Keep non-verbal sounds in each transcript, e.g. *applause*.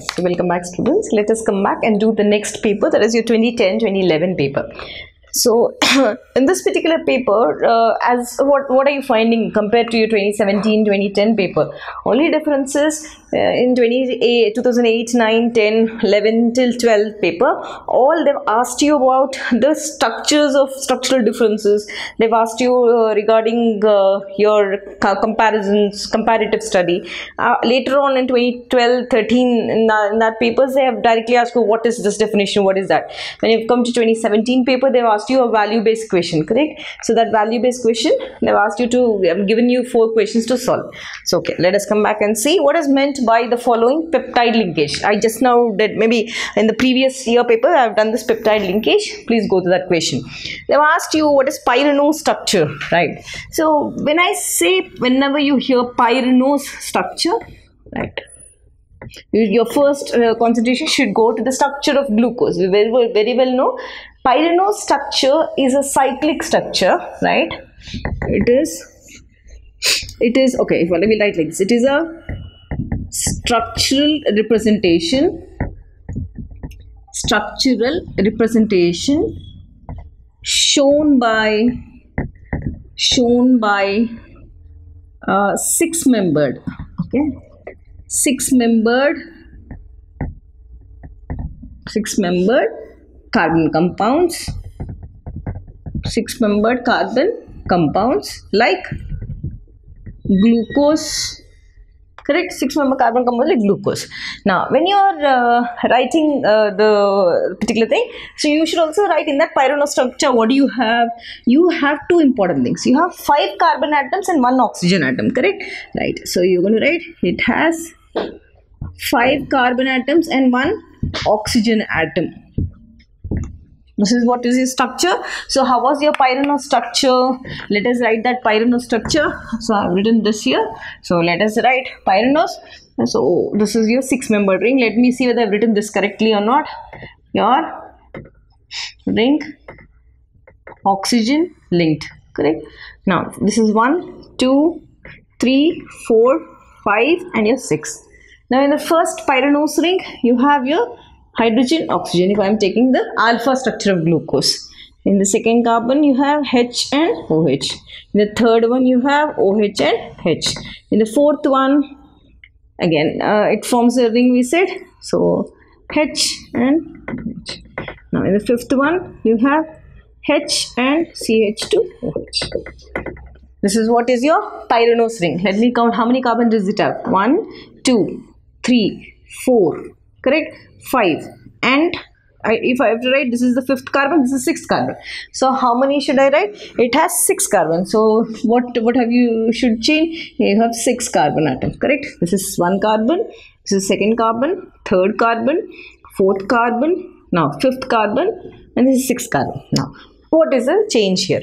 Yes, welcome back students. Let us come back and do the next paper that is your 2010-2011 paper. So *coughs* in this particular paper, uh, as what what are you finding compared to your 2017-2010 paper? Only differences uh, in 28, 2008, 9, 10, 11 till 12 paper, all they've asked you about the structures of structural differences. They've asked you uh, regarding uh, your comparisons, comparative study. Uh, later on in 2012, 13, in, that- in that papers, they have directly asked you what is this definition, what is that. When you've come to 2017 paper, they've asked you a value-based question, correct? So that value-based question, they've asked you to, I've given you four questions to solve. So okay, let us come back and see what is meant by the following peptide linkage. I just now did maybe in the previous year paper, I've done this peptide linkage. Please go to that question. They've asked you what is pyranose structure, right? So when I say, whenever you hear pyranose structure, right? Your first uh, concentration should go to the structure of glucose. We very very well know pyranose structure is a cyclic structure, right? It is. It is okay. If I will write like this, it is a structural representation. Structural representation shown by shown by uh, six membered. Okay six membered six membered carbon compounds. Six membered carbon compounds like glucose. Correct? Six member carbon compounds like glucose. Now when you are uh, writing uh, the particular thing so you should also write in that pyranose structure what do you have. You have two important things. You have five carbon atoms and one oxygen atom correct? Right. So you're going to write it has five carbon atoms and one oxygen atom this is what is your structure. So how was your pyranose structure? Let us write that pyranose structure. So i've written this here. So let us write pyranose so this is your six membered ring. Let me see whether i've written this correctly or not. Your ring oxygen linked. Correct? Now this is one two three four five and your six. Now in the first pyranose ring you have your hydrogen oxygen. If i am taking the alpha structure of glucose. In the second carbon you have h and oh in the third one you have oh and h. In the fourth one again uh, it forms a ring we said. So h and h. Now in the fifth one you have h and ch2oh this is what is your pyranose ring. Let me count how many carbons does it have? One, two, three, four, correct? Five. And I, if I have to write, this is the fifth carbon, this is sixth carbon. So how many should I write? It has six carbon So what what have you should change? You have six carbon atoms, correct? This is one carbon, this is second carbon, third carbon, fourth carbon, now fifth carbon, and this is sixth carbon. Now, what is the change here?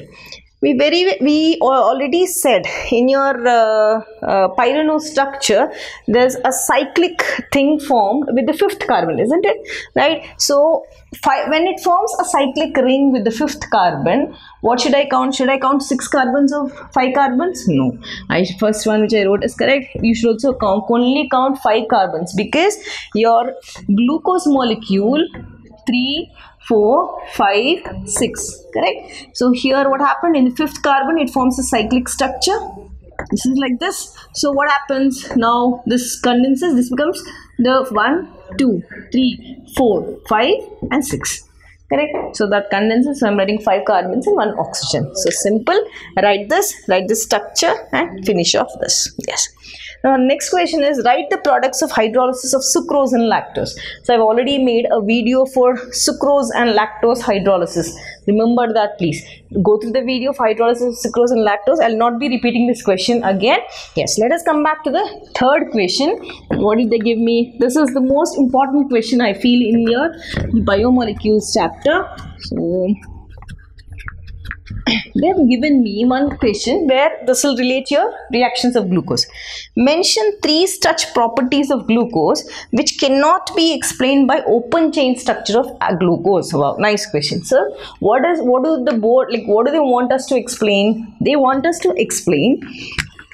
We very we already said in your uh, uh, pyranose structure there's a cyclic thing formed with the fifth carbon isn't it? Right? So when it forms a cyclic ring with the fifth carbon what should i count? Should i count six carbons of five carbons? No. I first one which i wrote is correct. You should also count only count five carbons because your glucose molecule 3 4 5 6 correct? So here what happened? In the fifth carbon it forms a cyclic structure. This is like this. So what happens? Now this condenses. This becomes the 1 2 3 4 5 and 6 correct? So that condenses so i'm writing five carbons and one oxygen. So simple. Write this. Write this structure and finish off this. Yes. Now next question is write the products of hydrolysis of sucrose and lactose. So i've already made a video for sucrose and lactose hydrolysis. Remember that please. Go through the video of hydrolysis of sucrose and lactose. I'll not be repeating this question again. Yes let us come back to the third question. What did they give me? This is the most important question i feel in your biomolecules chapter so they have given me one question where this will relate your reactions of glucose. Mention three such properties of glucose which cannot be explained by open chain structure of glucose. Wow, nice question, sir. What is what do the board like? What do they want us to explain? They want us to explain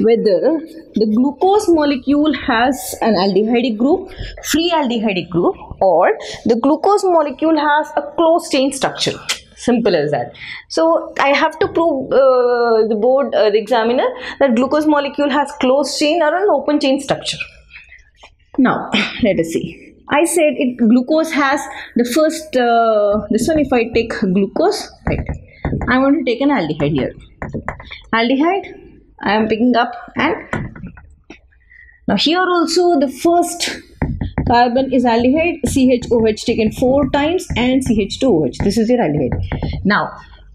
whether the glucose molecule has an aldehyde group, free aldehyde group, or the glucose molecule has a closed chain structure. Simple as that. So I have to prove uh, the board, uh, the examiner, that glucose molecule has closed chain or an open chain structure. Now *clears throat* let us see. I said it glucose has the first uh, this one if I take glucose right I want to take an aldehyde here aldehyde I am picking up and now here also the first carbon is aldehyde CHOH taken 4 times and CH2OH this is your aldehyde. Now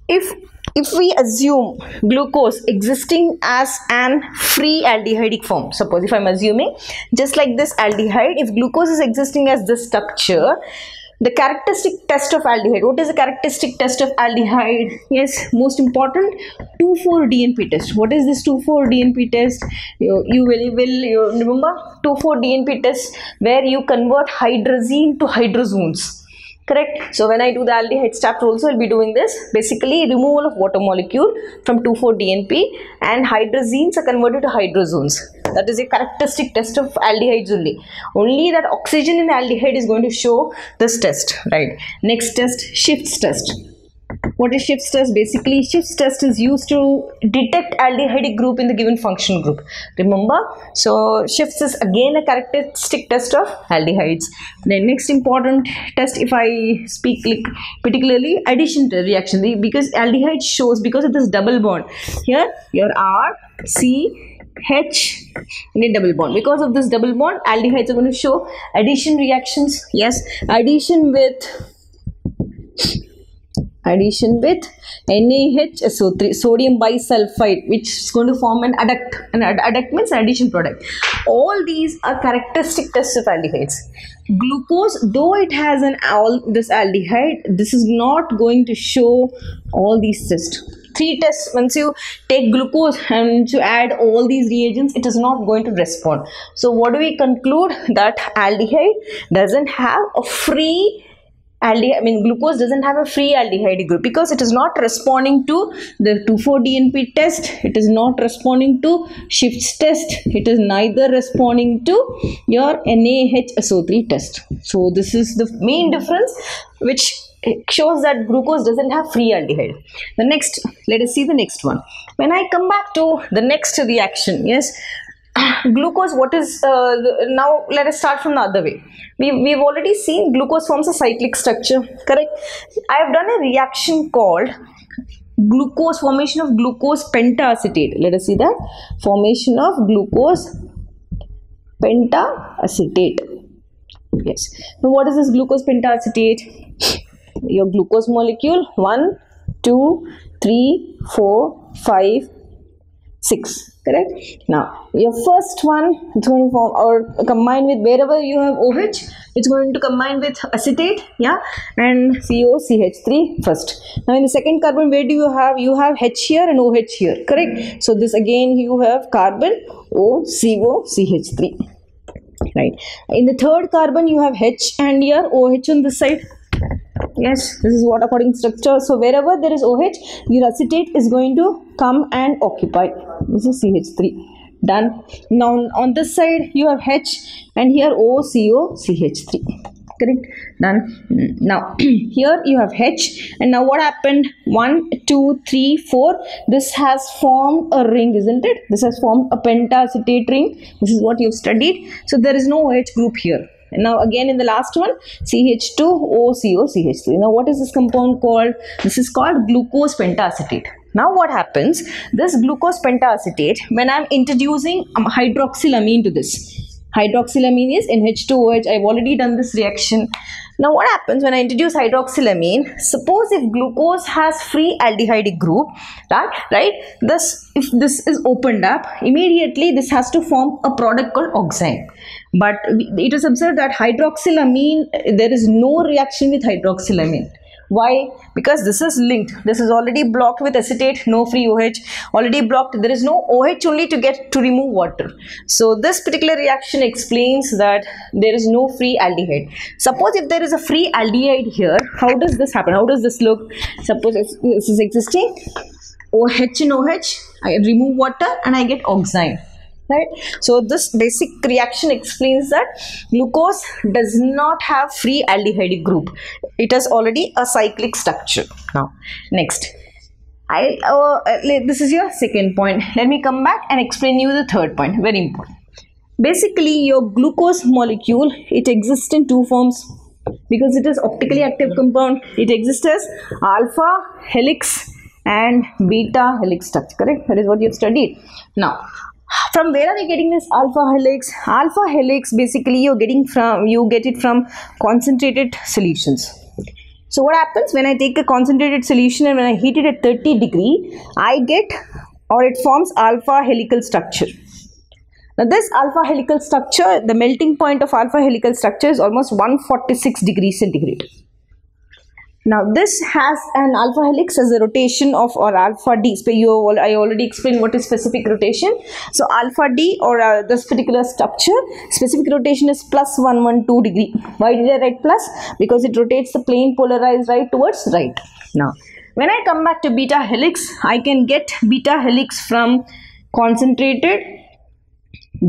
if if we assume glucose existing as an free aldehydic form suppose if i'm assuming just like this aldehyde if glucose is existing as this structure the characteristic test of aldehyde. What is the characteristic test of aldehyde? Yes most important 2,4 dnp test. What is this 2,4 dnp test? You, you will, will you remember 2,4 dnp test where you convert hydrazine to hydrazones correct? So when i do the aldehyde chapter also i'll be doing this. Basically removal of water molecule from 2,4-DNP and hydrazines are converted to hydrazones. That is a characteristic test of aldehydes only. Only that oxygen in aldehyde is going to show this test right? Next test Schiff's test what is Schiff's test? Basically, Schiff's test is used to detect aldehyde group in the given functional group. Remember? So, Schiff's is again a characteristic test of aldehydes. The next important test, if I speak like particularly addition reaction, because aldehyde shows because of this double bond. Here, your R, C, H in a double bond. Because of this double bond, aldehydes are going to show addition reactions. Yes, addition with addition with NaHSO3 sodium bisulfite which is going to form an adduct an adduct means an addition product. All these are characteristic tests of aldehydes. Glucose though it has an all this aldehyde this is not going to show all these tests. Three tests once you take glucose and to add all these reagents it is not going to respond. So what do we conclude? That aldehyde doesn't have a free aldehyde, I mean glucose doesn't have a free aldehyde group because it is not responding to the 2,4-DNP test, it is not responding to Schiff's test, it is neither responding to your NaHSO3 test. So this is the main difference which shows that glucose doesn't have free aldehyde. The next, let us see the next one. When I come back to the next reaction, yes, *laughs* glucose what is uh, now let us start from the other way. We, we've already seen glucose forms a cyclic structure correct? I have done a reaction called glucose formation of glucose pentaacetate let us see that. Formation of glucose pentaacetate yes. Now what is this glucose pentaacetate your glucose molecule 1 2 3 4 5 6 correct? Now your first one it's going to form or combine with wherever you have OH it's going to combine with acetate yeah? And COCH3 first. Now in the second carbon where do you have you have H here and OH here correct? So this again you have carbon OCOCH3 right? In the third carbon you have H and here OH on this side yes this is what according structure. So wherever there is OH your acetate is going to come and occupy. This is CH3 done. Now on this side you have H and here OCO CH3 correct? Done. Now *clears throat* here you have H. And now what happened? One two three four. This has formed a ring isn't it? This has formed a pentacetate ring. This is what you've studied. So there is no OH group here now again in the last one CH2OCOCH3. Now what is this compound called? This is called glucose pentaacetate. Now what happens? This glucose pentaacetate when I am introducing um, hydroxylamine to this. Hydroxylamine is NH2OH. I've already done this reaction. Now what happens when I introduce hydroxylamine? Suppose if glucose has free aldehyde group, right? Right? This if this is opened up, immediately this has to form a product called oxime but it is observed that hydroxylamine there is no reaction with hydroxylamine. Why? Because this is linked. This is already blocked with acetate no free oh already blocked. There is no oh only to get to remove water. So this particular reaction explains that there is no free aldehyde. Suppose if there is a free aldehyde here how does this happen? How does this look? Suppose this is existing. OH and OH, I remove water and I get oxime. Right. So this basic reaction explains that glucose does not have free aldehyde group. It has already a cyclic structure. Now, next. I uh, this is your second point. Let me come back and explain you the third point. Very important. Basically, your glucose molecule it exists in two forms because it is optically active compound. It exists as alpha helix and beta helix structure. Correct? That is what you studied. Now, from where are we getting this alpha helix? Alpha helix basically you're getting from you get it from concentrated solutions. So what happens when i take a concentrated solution and when i heat it at 30 degree i get or it forms alpha helical structure. Now this alpha helical structure the melting point of alpha helical structure is almost 146 degrees centigrade now this has an alpha helix as a rotation of or alpha d. So you all, I already explained what is specific rotation. So alpha d or uh, this particular structure specific rotation is plus 112 degree. Why did I write plus? Because it rotates the plane polarized right towards right. Now when I come back to beta helix, I can get beta helix from concentrated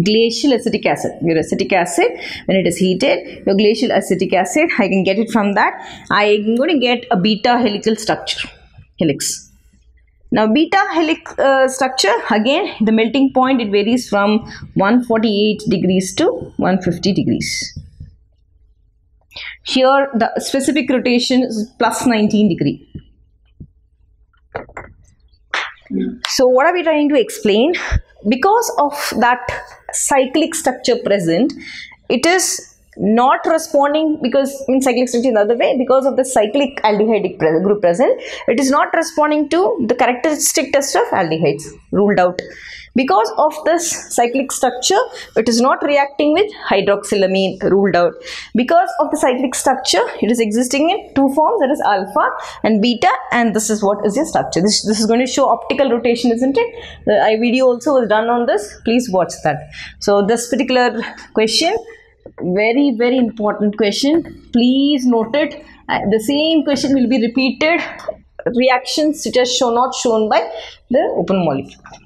glacial acetic acid. Your acetic acid when it is heated your glacial acetic acid i can get it from that. I am going to get a beta helical structure helix. Now beta helix uh, structure again the melting point it varies from 148 degrees to 150 degrees. Here the specific rotation is plus 19 degree so what are we trying to explain? Because of that cyclic structure present it is not responding because in cyclic structure in way because of the cyclic aldehyde group present it is not responding to the characteristic test of aldehydes ruled out because of this cyclic structure it is not reacting with hydroxylamine ruled out. Because of the cyclic structure it is existing in two forms that is alpha and beta and this is what is your structure. This, this is going to show optical rotation isn't it? The I video also was done on this. Please watch that. So this particular question very very important question. Please note it. Uh, the same question will be repeated. Reactions which are shown not shown by the open molecule